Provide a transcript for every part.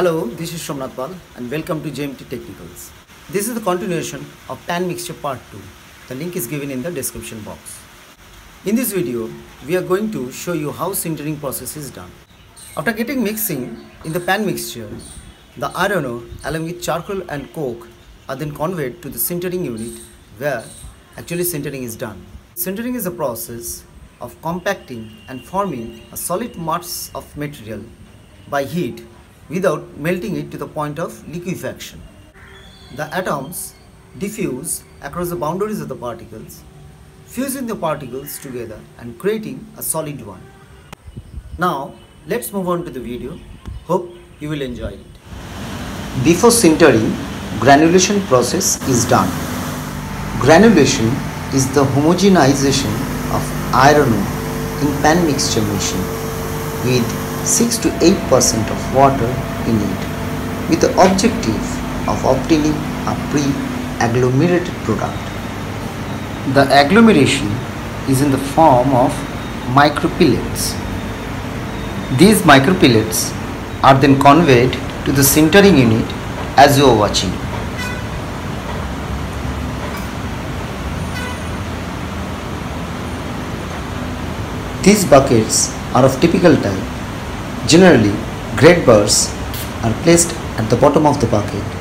Hello, this is Somnath Pal and welcome to JMT Technicals. This is the continuation of pan mixture part 2. The link is given in the description box. In this video, we are going to show you how sintering process is done. After getting mixing in the pan mixture, the iron ore along with charcoal and coke are then conveyed to the sintering unit where actually sintering is done. Sintering is a process of compacting and forming a solid mass of material by heat without melting it to the point of liquefaction. The atoms diffuse across the boundaries of the particles, fusing the particles together and creating a solid one. Now, let's move on to the video. Hope you will enjoy it. Before sintering, granulation process is done. Granulation is the homogenization of iron ore in pan mixture machine with 6 to 8 percent of water in it with the objective of obtaining a pre-agglomerated product. The agglomeration is in the form of micropellets. These micropellets are then conveyed to the sintering unit as you are watching. These buckets are of typical type. Generally, grate bars are placed at the bottom of the bucket.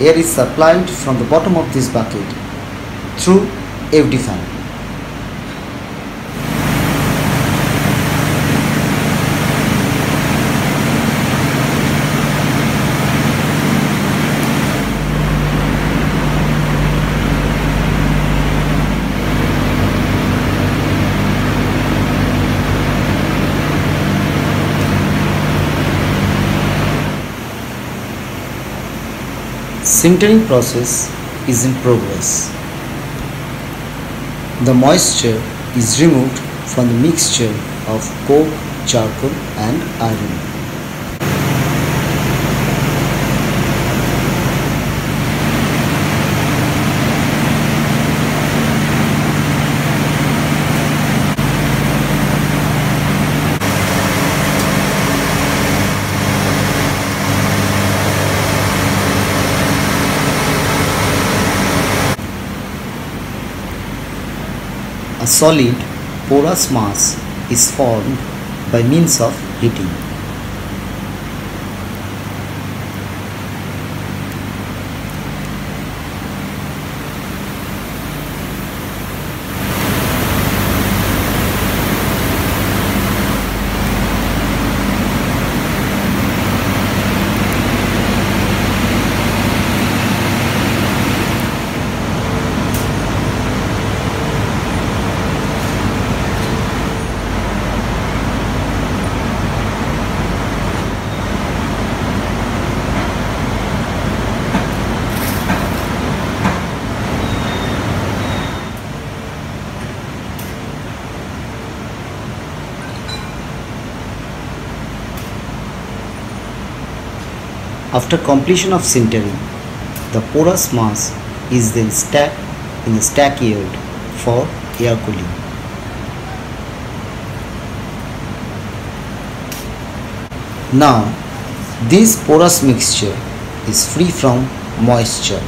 Air is supplied from the bottom of this bucket through FD fan. Sintering process is in progress. The moisture is removed from the mixture of coke, charcoal and iron. A solid porous mass is formed by means of heating. After completion of sintering, the porous mass is then stacked in the stack yard for air cooling. Now, this porous mixture is free from moisture.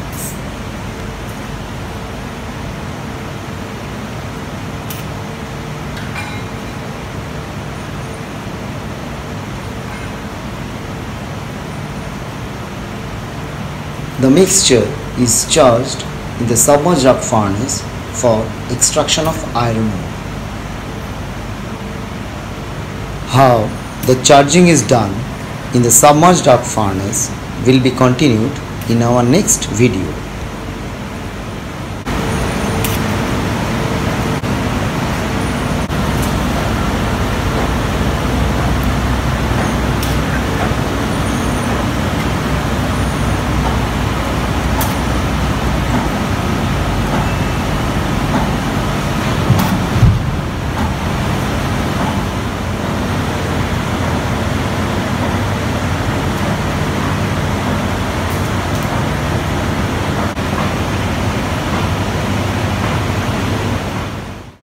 The mixture is charged in the submerged furnace for extraction of iron ore. How the charging is done in the submerged furnace will be continued in our next video.